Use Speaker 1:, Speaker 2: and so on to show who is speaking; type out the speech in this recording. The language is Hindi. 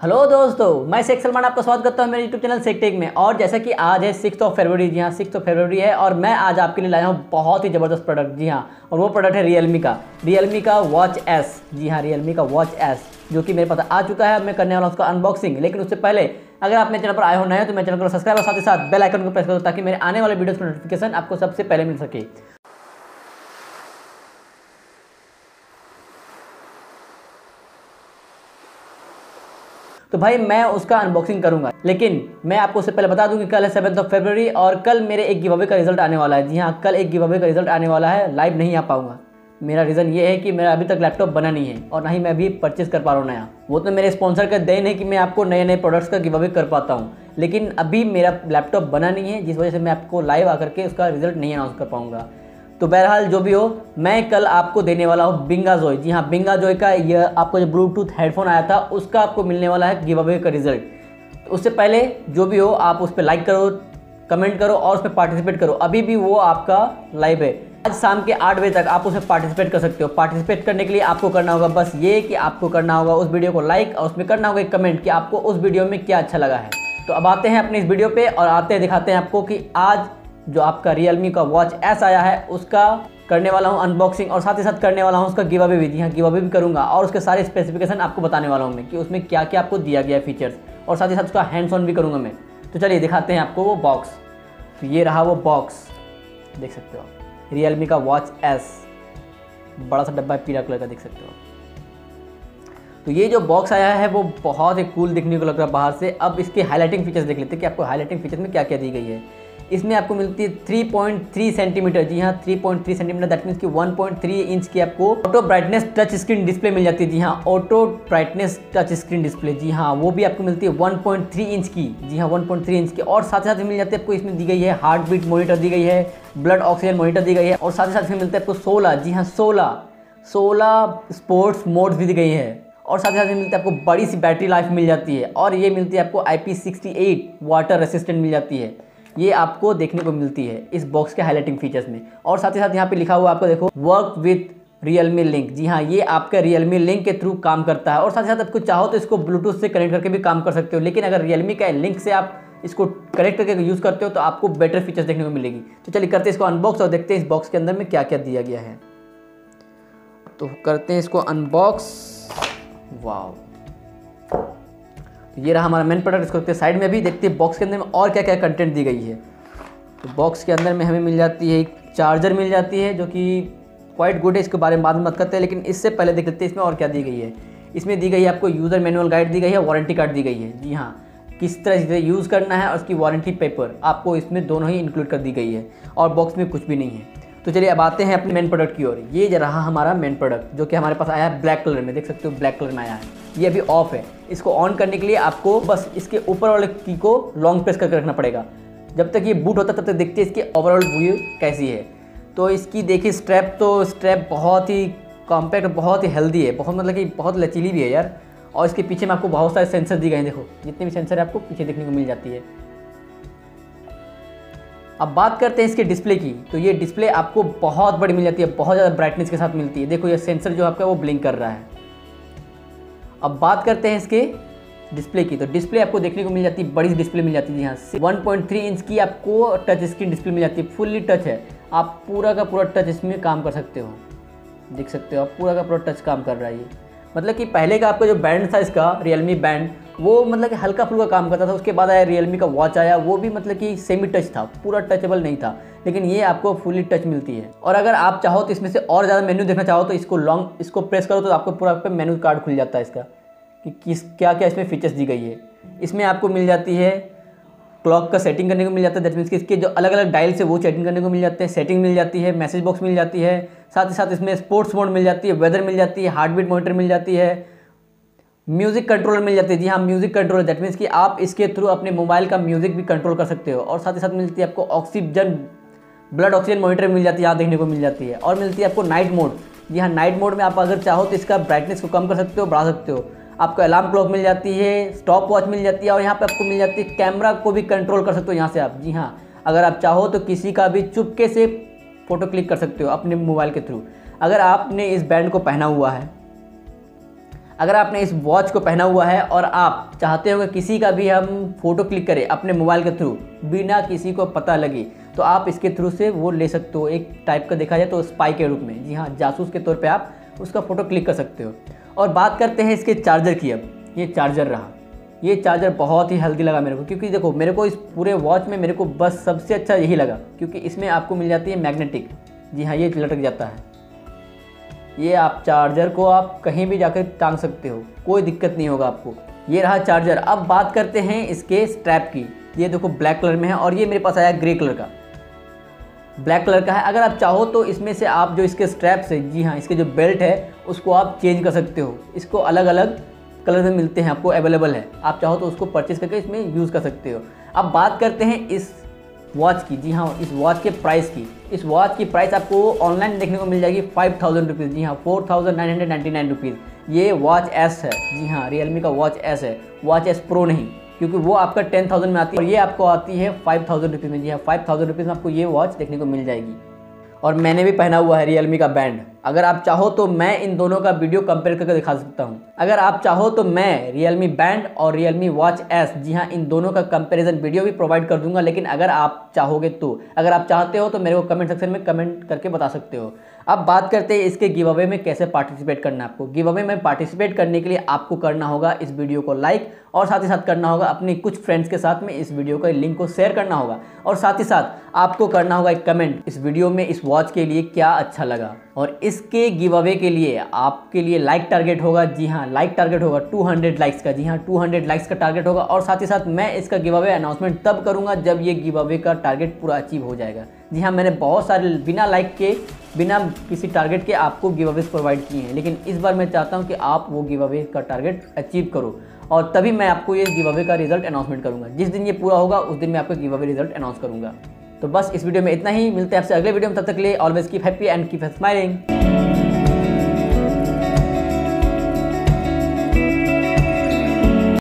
Speaker 1: हेलो दोस्तों, मैं शेख सलमान आपका स्वागत करता हूँ मेरे यूट्यूब चैनल शेख टेक में। और जैसा कि आज है सिक्स ऑफ़ फरवरी जी हाँ सिक्स ऑफ़ फरवरी है और मैं आज आपके लिए लाया हूँ बहुत ही ज़बरदस्त प्रोडक्ट जी हाँ। और वो प्रोडक्ट है रियलमी का। रियलमी का वॉच एस जी हाँ रियलमी का वॉच एस जो कि मेरे पास आ चुका है। मैं करने वाला उसका अनबॉक्सिंग लेकिन उससे पहले, अगर आप मेरे चैनल पर आए हो, नए तो मेरे चैनल को सब्सक्राइब और साथ ही साथ बेल आइकन को प्रेस करो ताकि मेरे आने वाले वीडियोस का नोटिफिकेशन आपको सबसे पहले मिल सके। तो भाई मैं उसका अनबॉक्सिंग करूँगा। लेकिन मैं आपको उससे पहले बता दूँ कि कल है सेवन्थ ऑफ़ फरवरी और कल मेरे एक गिव का रिज़ल्ट आने वाला है। जी हाँ कल एक गिव का रिज़ल्ट आने वाला है। लाइव नहीं आ पाऊँगा। मेरा रीज़न ये है कि मेरा अभी तक लैपटॉप बना नहीं है और ना ही मैं अभी परचेज़ कर पा रहा हूँ नया। वो तो मेरे स्पॉन्सर का देन है कि मैं आपको नए नए प्रोडक्ट्स का गिव कर पाता हूँ। लेकिन अभी मेरा लैपटॉप बना नहीं है, जिस वजह से मैं आपको लाइव आकर के उसका रिज़ल्ट नहीं अनाउंस कर पाऊँगा। तो बहरहाल जो भी हो, मैं कल आपको देने वाला हूँ बिंगा जोय जी हाँ बिंगा जोय का यह आपको जो ब्लूटूथ हेडफोन आया था, उसका आपको मिलने वाला है गिव अवे का रिज़ल्ट तो उससे पहले जो भी हो, आप उस पर लाइक करो कमेंट करो और उस पर पार्टिसिपेट करो। अभी भी वो आपका लाइव है। आज शाम के आठ बजे तक आप उसमें पार्टिसिपेट कर सकते हो। पार्टिसिपेट करने के लिए आपको करना होगा बस ये कि आपको करना होगा उस वीडियो को लाइक और उसमें करना होगा एक कमेंट कि आपको उस वीडियो में क्या अच्छा लगा है। तो अब आते हैं अपने इस वीडियो पे और आते हैं, दिखाते हैं आपको कि आज जो आपका रियलमी का वॉच एस आया है, उसका करने वाला हूँ अनबॉक्सिंग और साथ ही साथ करने वाला हूँ उसका गिव अवे भी। जी हाँ गिव अवे भी करूँगा और उसके सारे स्पेसिफिकेशन आपको बताने वाला हूँ मैं कि उसमें क्या क्या आपको दिया गया फीचर्स और साथ ही साथ उसका हैंड्स ऑन भी करूँगा मैं। तो चलिए दिखाते हैं आपको वो बॉक्स तो ये रहा वो बॉक्स देख सकते हो रियलमी का वॉच एस बड़ा सा डब्बा पीला कलर का, देख सकते हो तो ये जो बॉक्स आया है, वो बहुत ही कूल दिखने को लग रहा है बाहर से। अब इसके हाईलाइटिंग फीचर्स देख लेते हैं कि आपको हाईलाइटिंग फीचर्स में क्या क्या दी गई है। इसमें आपको मिलती है 3.3 सेंटीमीटर जी हाँ 3.3 सेंटीमीटर दैट मीन्स की 1.3 इंच की आपको auto brightness touch screen display मिल जाती है। जी हाँ auto brightness touch screen display जी हाँ वो भी आपको मिलती है 1.3 इंच की। जी हाँ 1.3 इंच की। और साथ ही साथ मिल जाती है आपको, इसमें दी गई है हार्ट बीट मोनीटर दी गई है ब्लड ऑक्सीजन मोनीटर दी गई है, और साथ ही साथ इसमें मिलता है आपको सोलह जी हाँ सोलह सोलह स्पोर्ट्स मोड्स भी दी गई है। और साथ ही साथ मिलती है आपको बड़ी सी बैटरी लाइफ मिल जाती है। और ये मिलती है आपको आई पी वाटर रेसिस्टेंट मिल जाती है। ये आपको देखने को मिलती है इस बॉक्स के हाईलाइटिंग फीचर्स में। और साथ ही साथ यहाँ पे लिखा हुआ आपको देखो वर्क विथ रियलमी लिंक जी हाँ ये आपका रियलमी लिंक के थ्रू काम करता है। और साथ ही साथ आपको चाहो तो इसको ब्लूटूथ से कनेक्ट करके भी काम कर सकते हो। लेकिन अगर रियलमी का लिंक से आप इसको कनेक्ट करके यूज़ करते हो तो आपको बेटर फीचर्स देखने को मिलेगी। तो चलिए करते हैं इसको अनबॉक्स और देखते हैं इस बॉक्स के अंदर में क्या क्या दिया गया है। तो करते हैं इसको अनबॉक्स तो ये रहा हमारा मेन प्रोडक्ट इसको देखते हैं साइड में भी देखते हैं बॉक्स के अंदर में और क्या क्या कंटेंट दी गई है। तो बॉक्स के अंदर में हमें मिल जाती है एक चार्जर मिल जाती है, जो कि क्वाइट गुड है, इसके बारे में बाद में मत करते हैं, लेकिन इससे पहले देख लेते हैं इसमें और क्या दी गई है। इसमें दी गई है आपको यूज़र मैनुअल गाइड दी गई है वारंटी कार्ड दी गई है। जी हाँ किस तरह से यूज़ करना है और उसकी वारंटी पेपर आपको इसमें दोनों ही इंक्लूड कर दी गई है, और बॉक्स में कुछ भी नहीं है। तो चलिए अब आते हैं अपने मेन प्रोडक्ट की ओर। ये जो रहा हमारा मेन प्रोडक्ट जो कि हमारे पास आया है ब्लैक कलर में, देख सकते हो ब्लैक कलर में आया है। ये अभी ऑफ़ है। इसको ऑन करने के लिए आपको बस इसके ऊपर वाले की को लॉन्ग प्रेस करके रखना पड़ेगा। जब तक ये बूट होता तब तक देखते हैं इसकी ओवरऑल व्यू कैसी है। तो इसकी देखिए स्ट्रैप तो स्ट्रैप बहुत ही कॉम्पैक्ट बहुत ही हेल्दी है। बहुत मतलब कि बहुत लचीली भी है यार। और इसके पीछे में आपको बहुत सारे सेंसर दिए गए हैं। देखो, जितने भी सेंसर है आपको पीछे देखने को मिल जाती है। अब बात करते हैं इसके डिस्प्ले की। तो ये डिस्प्ले आपको बहुत बड़ी मिल जाती है, बहुत ज़्यादा ब्राइटनेस के साथ मिलती है। देखो, ये सेंसर जो आपका वो ब्लिंक कर रहा है। अब बात करते हैं इसके डिस्प्ले की। तो डिस्प्ले आपको देखने को मिल जाती है, बड़ी डिस्प्ले मिल जाती है यहाँ से। 1.3 इंच की आपको टच स्क्रीन डिस्प्ले मिल जाती है फुल्ली टच है। आप पूरा का पूरा टच इसमें काम कर सकते हो। देख सकते हो आप, पूरा का पूरा टच काम कर रहा है ये। मतलब कि पहले का आपका जो बैंड था इसका रियलमी बैंड वो मतलब कि हल्का फुल्का काम करता था, उसके बाद आया रियलमी का वॉच आया, वो भी मतलब कि सेमी टच था, पूरा टचेबल नहीं था, लेकिन ये आपको फुली टच मिलती है। और अगर आप चाहो तो इसमें से और ज़्यादा मेन्यू देखना चाहो तो इसको लॉन्ग इसको प्रेस करो तो आपको पूरा पे मेन्यू कार्ड खुल जाता है इसका, कि किस क्या क्या इसमें फीचर्स दी गई है। इसमें आपको मिल जाती है क्लॉक का सेटिंग करने को मिल जाता है दैट मीन्स कि इसके जो अलग अलग डायल से वो सेटिंग करने को मिल जाते हैं सेटिंग मिल जाती है मैसेज बॉक्स मिल जाती है, साथ ही साथ इसमें स्पोर्ट्स मोड मिल जाती है वेदर मिल जाती है हार्ट बीट मोनीटर मिल जाती है म्यूज़िक कंट्रोलर मिल जाती है। जी हाँ म्यूज़िक कंट्रोलर। दैट मीन्स कि आप इसके थ्रू अपने मोबाइल का म्यूज़िक भी कंट्रोल कर सकते हो और साथ ही साथ मिलती है आपको ऑक्सीजन ब्लड ऑक्सीजन मोनीटर मिल जाती है, यहाँ देखने को मिल जाती है। और मिलती है आपको नाइट मोड जी हाँ नाइट मोड में आप अगर चाहो तो इसका ब्राइटनेस को कम कर सकते हो, बढ़ा सकते हो। आपको अलार्म क्लॉक मिल जाती है स्टॉप वॉच मिल जाती है और यहाँ पे आपको मिल जाती है कैमरा को भी कंट्रोल कर सकते हो यहाँ से आप। जी हाँ अगर आप चाहो तो किसी का भी चुपके से फ़ोटो क्लिक कर सकते हो अपने मोबाइल के थ्रू अगर आपने इस बैंड को पहना हुआ है अगर आपने इस वॉच को पहना हुआ है और आप चाहते हो कि किसी का भी हम फ़ोटो क्लिक करें अपने मोबाइल के थ्रू बिना किसी को पता लगे तो आप इसके थ्रू से वो ले सकते हो। एक टाइप का देखा जाए तो स्पाई के रूप में। जी हाँ जासूस के तौर पे आप उसका फ़ोटो क्लिक कर सकते हो। और बात करते हैं इसके चार्जर की अब। ये चार्जर रहा। ये चार्जर बहुत ही हेल्दी लगा मेरे को, क्योंकि देखो, मेरे को इस पूरे वॉच में मेरे को बस सबसे अच्छा यही लगा, क्योंकि इसमें आपको मिल जाती है मैग्नेटिक जी हाँ ये लटक जाता है। ये आप चार्जर को आप कहीं भी जाकर टांग सकते हो। कोई दिक्कत नहीं होगा आपको। ये रहा चार्जर अब बात करते हैं इसके स्ट्रैप की। ये देखो ब्लैक कलर में है और ये मेरे पास आया ग्रे कलर का। ब्लैक कलर का है। अगर आप चाहो तो इसमें से आप जो इसके स्ट्रैप्स है, जी हाँ इसके जो बेल्ट है, उसको आप चेंज कर सकते हो। इसको अलग अलग कलर में मिलते हैं, आपको अवेलेबल है। आप चाहो तो उसको परचेज करके इसमें यूज़ कर सकते हो। अब बात करते हैं इस वॉच की। जी हाँ इस वॉच के प्राइस की। इस वॉच की प्राइस आपको ऑनलाइन देखने को मिल जाएगी फाइव थाउज़ेंड रुपीज़ जी हाँ four thousand nine hundred ninety nine rupees ये वॉच एस है। जी हाँ रियलमी का वॉच एस है। वॉच एस प्रो नहीं, क्योंकि वो आपका टेन थाउज़ेंड में आती है और ये आपको आती है फाइव थाउज़ेंड रुपीज़ में। जी हाँ फाइव थाउज़ेंड रुपीज़ में आपको ये वॉच देखने को मिल जाएगी। और मैंने भी पहना हुआ है रियलमी का बैंड अगर आप चाहो तो मैं इन दोनों का वीडियो कंपेयर करके दिखा सकता हूँ। अगर आप चाहो तो मैं रियलमी बैंड और रियलमी वॉच एस जी हाँ इन दोनों का कंपैरिजन वीडियो भी प्रोवाइड कर दूँगा, लेकिन अगर आप चाहोगे तो। अगर आप चाहते हो तो मेरे को कमेंट सेक्शन में कमेंट करके बता सकते हो। अब बात करते हैं इसके गिव अवे में कैसे पार्टिसिपेट करना है आपको। गिव अवे में पार्टिसिपेट करने के लिए आपको करना होगा इस वीडियो को लाइक और साथ ही साथ करना होगा अपने कुछ फ्रेंड्स के साथ में इस वीडियो का लिंक को शेयर करना होगा। और साथ ही साथ आपको करना होगा एक कमेंट इस वीडियो में इस वॉच के लिए क्या अच्छा लगा। और इसके गिव अवे के लिए आपके लिए लाइक टारगेट होगा। जी हाँ लाइक टारगेट होगा 200 लाइक्स का। जी हाँ 200 लाइक्स का टारगेट होगा। और साथ ही साथ मैं इसका गिव अवे अनाउंसमेंट तब करूँगा जब ये गिव अवे का टारगेट पूरा अचीव हो जाएगा। जी हाँ मैंने बहुत सारे बिना लाइक के, बिना किसी टारगेट के आपको गिव अवेज प्रोवाइड किए हैं। लेकिन इस बार मैं चाहता हूँ कि आप वो गिव अवे का टारगेट अचीव करो। और तभी मैं आपको ये गिव अवे का रिज़ल्ट अनाउंसमेंट करूँगा। जिस दिन ये पूरा होगा, उस दिन मैं आपको गिव अवे रिज़ल्ट अनाउंस करूँगा। तो बस इस वीडियो में इतना ही। मिलते हैं आपसे अगले वीडियो में। तब तक लिए always keep happy and keep smiling